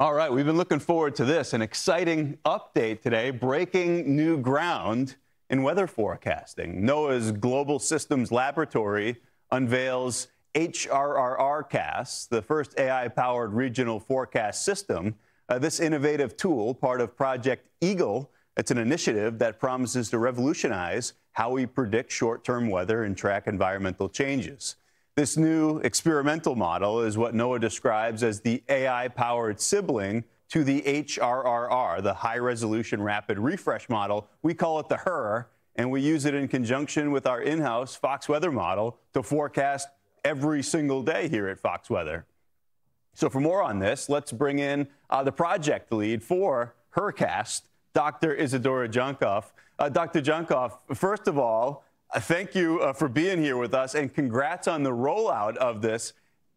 All right, we've been looking forward to this. An exciting update today, breaking new ground in weather forecasting. NOAA's Global Systems Laboratory unveils HRRRcast, the first AI powered regional forecast system. Uh, this innovative tool, part of Project Eagle, it's an initiative that promises to revolutionize how we predict short term weather and track environmental changes. This new experimental model is what NOAA describes as the AI powered sibling to the HRRR, the High Resolution Rapid Refresh model. We call it the HRRR, and we use it in conjunction with our in house Fox Weather model to forecast every single day here at Fox Weather. So, for more on this, let's bring in uh, the project lead for HRRRcast, Dr. Isidora Jankov. Uh, Dr. Junkoff, first of all, thank you uh, for being here with us and congrats on the rollout of this.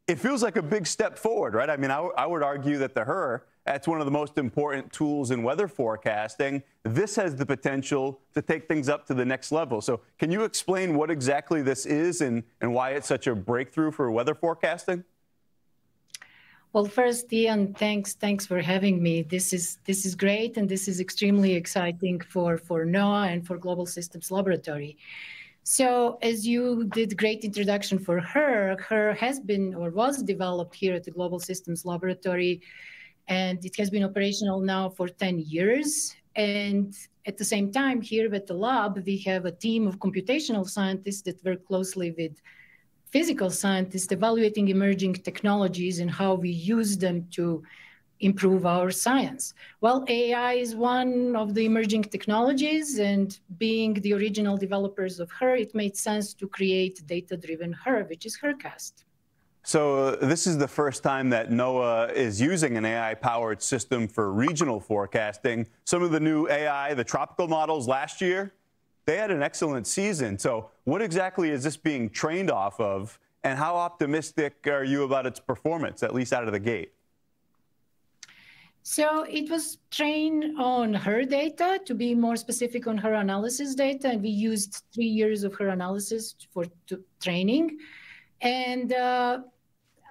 It feels like a big step forward, right? I mean, I, would argue that the HRRR, that's one of the most important tools in weather forecasting. This has the potential to take things up to the next level. So, can you explain what exactly this is and, and why it's such a breakthrough for weather forecasting? Well, first, Ian, thanks, thanks for having me. This is this is great, and this is extremely exciting for for NOAA and for Global Systems Laboratory. So, as you did great introduction for her, her has been or was developed here at the Global Systems Laboratory, and it has been operational now for 10 years. And at the same time, here at the lab, we have a team of computational scientists that work closely with physical scientists evaluating emerging technologies and how we use them to improve our science. Well, AI is one of the emerging technologies, and being the original developers of HRRR, it made sense to create data-driven HRRR, which is HRRRcast. So uh, this is the first time that NOAA is using an AI-powered system for regional forecasting. Some of the new AI, the tropical models last year, they had an excellent season. So, what exactly is this being trained off of, and how optimistic are you about its performance, at least out of the gate? So it was trained on her data, to be more specific on her analysis data, and we used three years of her analysis for training. And uh,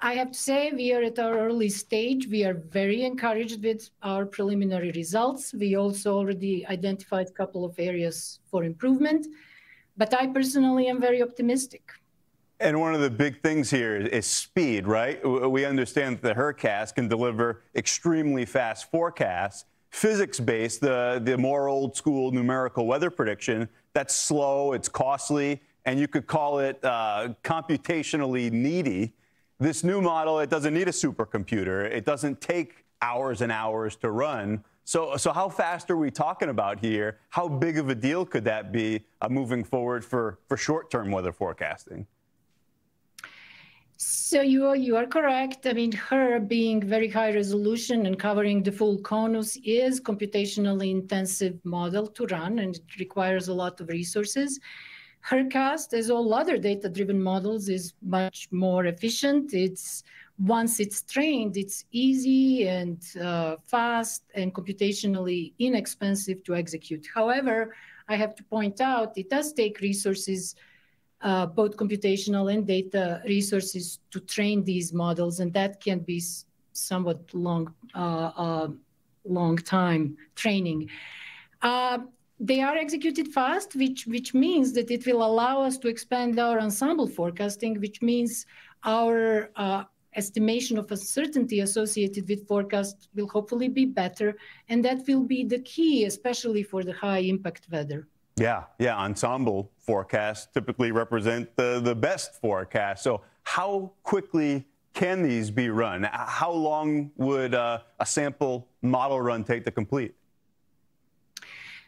I have to say, we are at our early stage. We are very encouraged with our preliminary results. We also already identified a couple of areas for improvement, but I personally am very optimistic. And one of the big things here is speed, right? We understand that the HRRRcast can deliver extremely fast forecasts. Physics based, the, the more old school numerical weather prediction, that's slow, it's costly, and you could call it uh, computationally needy. This new model, it doesn't need a supercomputer. It doesn't take hours and hours to run. So, so how fast are we talking about here? How big of a deal could that be uh, moving forward for, for short-term weather forecasting? So you are, you are correct. I mean, her being very high resolution and covering the full CONUS is computationally intensive model to run, and it requires a lot of resources. HRRRcast, as all other data-driven models, is much more efficient. It's once it's trained, it's easy and uh, fast and computationally inexpensive to execute. However, I have to point out it does take resources, uh, both computational and data resources, to train these models, and that can be somewhat long, uh, uh long time training. Uh, they are executed fast, which, which means that it will allow us to expand our ensemble forecasting, which means our uh, estimation of uncertainty associated with forecast will hopefully be better. And that will be the key, especially for the high impact weather. Yeah, yeah. Ensemble forecasts typically represent the, the best forecast. So, how quickly can these be run? How long would uh, a sample model run take to complete?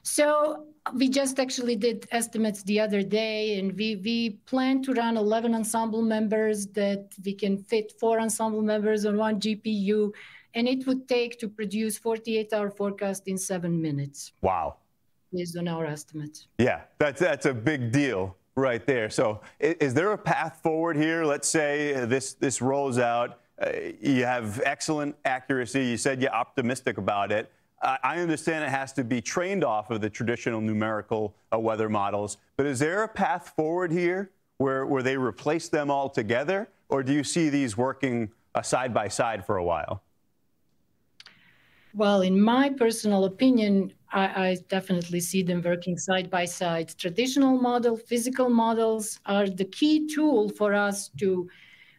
So we just actually did estimates the other day, and we, we plan to run 11 ensemble members that we can fit four ensemble members on one GPU, and it would take to produce 48-hour forecast in seven minutes. Wow. Based on our estimates. Yeah, that's, that's a big deal right there. So is, is there a path forward here? Let's say this, this rolls out. Uh, you have excellent accuracy. You said you're optimistic about it. I understand it has to be trained off of the traditional numerical uh, weather models, but is there a path forward here where, where they replace them all together, or do you see these working uh, side by side for a while? Well, in my personal opinion, I, I, definitely see them working side by side. Traditional model, physical models are the key tool for us to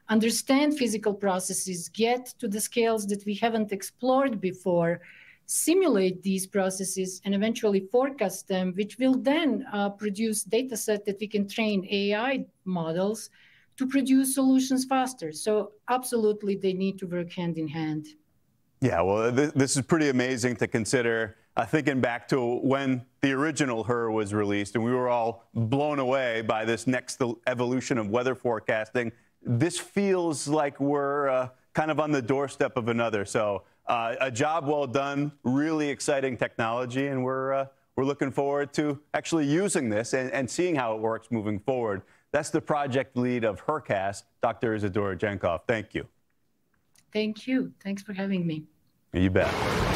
understand physical processes, get to the scales that we haven't explored before, simulate these processes, and eventually forecast them, which will then uh, produce data set that we can train AI models to produce solutions faster. So absolutely, they need to work hand in hand. Yeah, well, th this is pretty amazing to consider. Uh, thinking back to when the original HRRR was released, and we were all blown away by this next evolution of weather forecasting. This feels like we're uh, kind of on the doorstep of another. So, uh, a job well done, really exciting technology, and we're uh, we're looking forward to actually using this and, and seeing how it works moving forward. That's the project lead of HRRRcast, Dr. Isidora Jankov. Thank you. Thank you. Thanks for having me. You bet.